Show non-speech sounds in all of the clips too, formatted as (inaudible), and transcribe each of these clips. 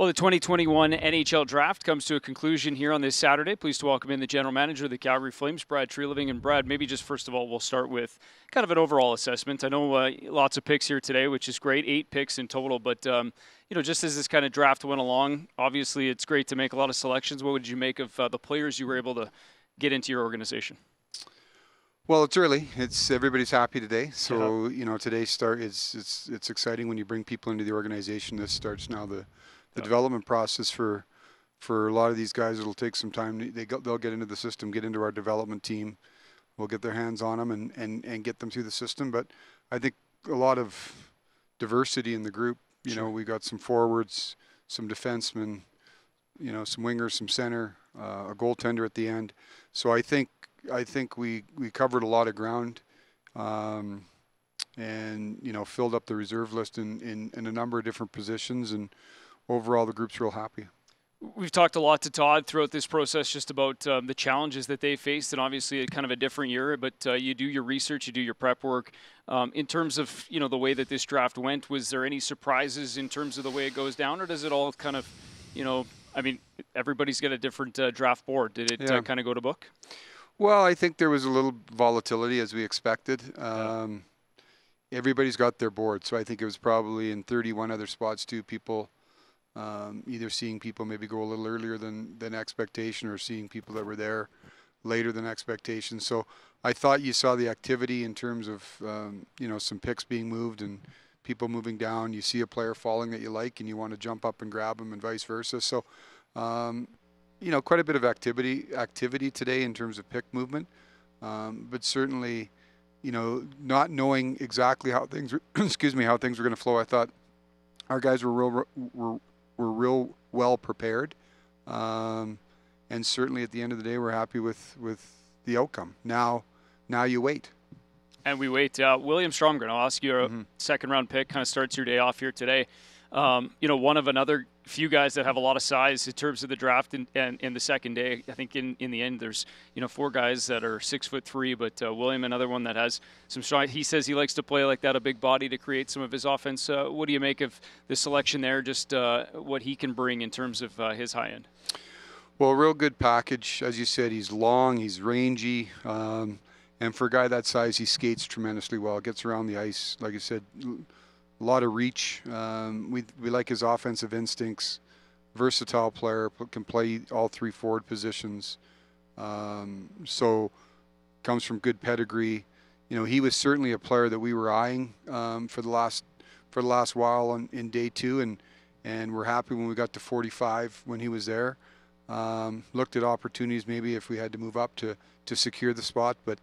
Well, the 2021 NHL draft comes to a conclusion here on this Saturday. Pleased to welcome in the general manager of the Calgary Flames, Brad Treliving. And Brad, maybe just first of all, we'll start with kind of an overall assessment. I know uh, lots of picks here today, which is great, eight picks in total. But um, you know, just as this kind of draft went along, obviously it's great to make a lot of selections. What would you make of uh, the players you were able to get into your organization? Well, it's early. It's everybody's happy today. So yeah. you know, today's start is it's it's exciting when you bring people into the organization. This starts now the the development process for for a lot of these guys. It'll take some time. They they'll get into the system, get into our development team. We'll get their hands on them and, and, and get them through the system. But I think a lot of diversity in the group. You sure. know, we got some forwards, some defensemen, you know, some wingers, some center, uh, a goaltender at the end. So I think I think we we covered a lot of ground. Um, and you know filled up the reserve list in, in, in a number of different positions and overall, the group's real happy. We've talked a lot to Tod throughout this process just about um, the challenges that they faced, and obviously a kind of a different year. But uh, you do your research, you do your prep work. Um, in terms of you know the way that this draft went, was there any surprises in terms of the way it goes down, or does it all kind of, you know, I mean, everybody's got a different uh, draft board. Did it uh, yeah. uh, kind of go to book? Well, I think there was a little volatility as we expected. Um, yeah. Everybody's got their board, so I think it was probably in 31 other spots too. People um, either seeing people maybe go a little earlier than, than expectation or seeing people that were there later than expectation. So I thought you saw the activity in terms of, um, you know, some picks being moved and people moving down. You see a player falling that you like and you want to jump up and grab them and vice versa. So, um, you know, quite a bit of activity activity today in terms of pick movement. Um, but certainly, you know, not knowing exactly how things, (clears throat) excuse me, how things were going to flow, I thought our guys were real, were we're real well prepared, um, and certainly at the end of the day, we're happy with with the outcome. Now, now you wait. And we wait. Uh, William Stromgren, I'll ask you a mm-hmm. second round pick. Kind of starts your day off here today. Um, you know, one of another few guys that have a lot of size in terms of the draft and, and, and the second day. I think in, in the end, there's you know four guys that are six foot three, but uh, William another one that has some strong. He says he likes to play like that, a big body to create some of his offense. Uh, what do you make of the selection there? Just uh, what he can bring in terms of uh, his high end. Well, real good package, as you said. He's long, he's rangy. Um, and for a guy that size, he skates tremendously well. Gets around the ice, like I said, a lot of reach. Um, we we like his offensive instincts. Versatile player, can play all three forward positions. Um, so comes from good pedigree. You know, he was certainly a player that we were eyeing um, for the last for the last while on, in day two, and and we're happy when we got to 45 when he was there. Um, looked at opportunities maybe if we had to move up to to secure the spot, but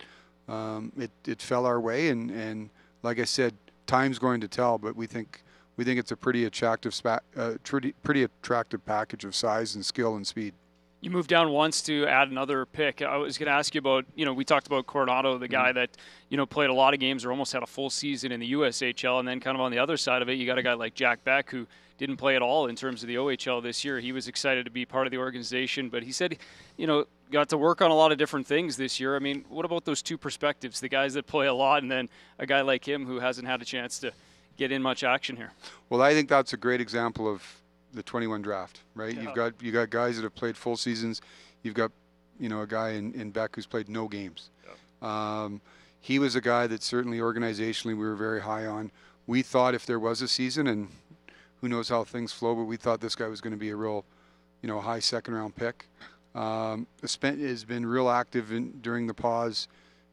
um, it it fell our way, and and like I said, time's going to tell, but we think we think it's a pretty attractive spa- uh, pretty, pretty attractive package of size and skill and speed. You moved down once to add another pick. I was going to ask you about, you know, we talked about Coronato, the guy mm-hmm. that, you know, played a lot of games or almost had a full season in the USHL. And then kind of on the other side of it, you got a guy like Jack Beck who didn't play at all in terms of the OHL this year. He was excited to be part of the organization, but he said, you know, got to work on a lot of different things this year. I mean, what about those two perspectives, the guys that play a lot and then a guy like him who hasn't had a chance to get in much action here? Well, I think that's a great example of the 21 draft, right? Yeah. You've got you got guys that have played full seasons. You've got you know a guy in, in Beck who's played no games. Yeah. Um, he was a guy that certainly organizationally we were very high on. We thought if there was a season, and who knows how things flow, but we thought this guy was going to be a real, you know, high second round pick. Um, spent has been real active in, during the pause,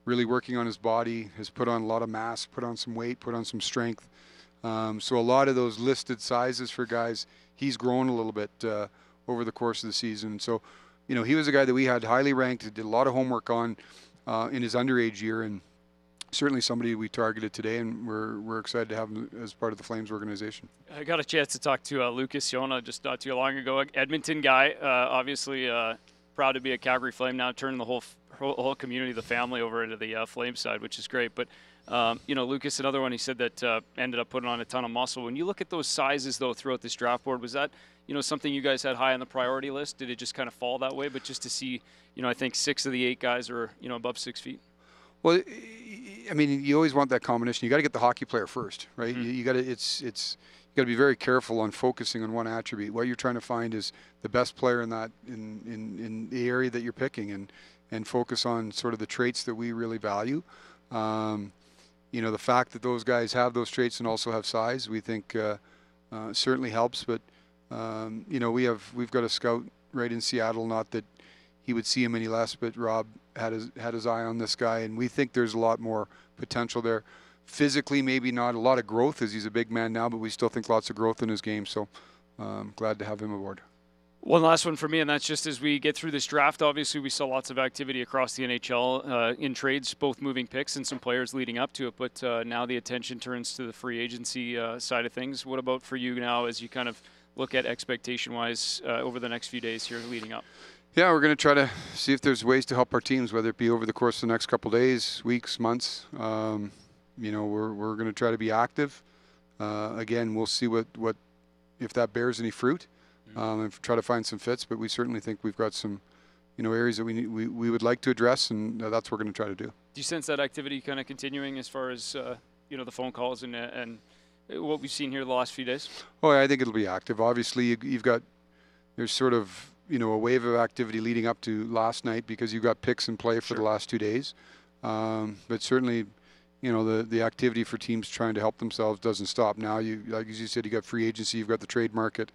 really working on his body. Has put on a lot of mass, put on some weight, put on some strength. Um, so a lot of those listed sizes for guys, he's grown a little bit uh, over the course of the season. So, you know, he was a guy that we had highly ranked, did a lot of homework on uh, in his underage year, and certainly somebody we targeted today, and we're, we're excited to have him as part of the Flames organization. I got a chance to talk to uh, Lucas Ciona just not too long ago. Edmonton guy, uh, obviously uh, proud to be a Calgary Flame now, turning the whole whole, community, the family over into the uh, Flame side, which is great. But um, you know, Lucas, another one, he said that uh, ended up putting on a ton of muscle. When you look at those sizes, though, throughout this draft board, was that, you know, something you guys had high on the priority list? Did it just kind of fall that way? But just to see, you know, I think six of the eight guys are, you know, above six feet. Well, I mean, you always want that combination. You got to get the hockey player first, right? Mm-hmm. You, you got to. It's it's got to be very careful on focusing on one attribute. What you're trying to find is the best player in that in, in, in the area that you're picking, and and focus on sort of the traits that we really value. Um, you know, the fact that those guys have those traits and also have size, we think uh, uh, certainly helps. But um, you know, we have we've got a scout right in Seattle. Not that he would see him any less, but Rob had his had his eye on this guy, and we think there's a lot more potential there. Physically, maybe not a lot of growth as he's a big man now, but we still think lots of growth in his game. So, um, glad to have him aboard. One last one for me, and that's just as we get through this draft. Obviously, we saw lots of activity across the NHL uh, in trades, both moving picks and some players leading up to it. But uh, now the attention turns to the free agency uh, side of things. What about for you now, as you kind of look at expectation-wise uh, over the next few days here leading up? Yeah, we're going to try to see if there's ways to help our teams, whether it be over the course of the next couple days, weeks, months. Um, you know, we're we're going to try to be active. Uh, again, we'll see what what if that bears any fruit um, and try to find some fits. But we certainly think we've got some, you know, areas that we need, we, we would like to address, and uh, that's what we're going to try to do. Do you sense that activity kind of continuing as far as uh, you know the phone calls and uh, and what we've seen here the last few days? Oh, yeah, I think it'll be active. Obviously, you, you've got there's sort of you know a wave of activity leading up to last night because you've got picks in play for Sure. the last two days. Um, but certainly, you know the the activity for teams trying to help themselves doesn't stop. Now you like as you said, you got free agency, you've got the trade market.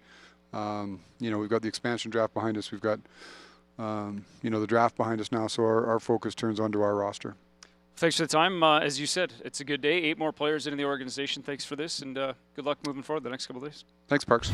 Um, you know we've got the expansion draft behind us. We've got um, you know the draft behind us now. So our, our focus turns onto our roster. Thanks for the time. Uh, as you said, it's a good day. Eight more players in the organization. Thanks for this, and uh, good luck moving forward the next couple of days. Thanks, Parks.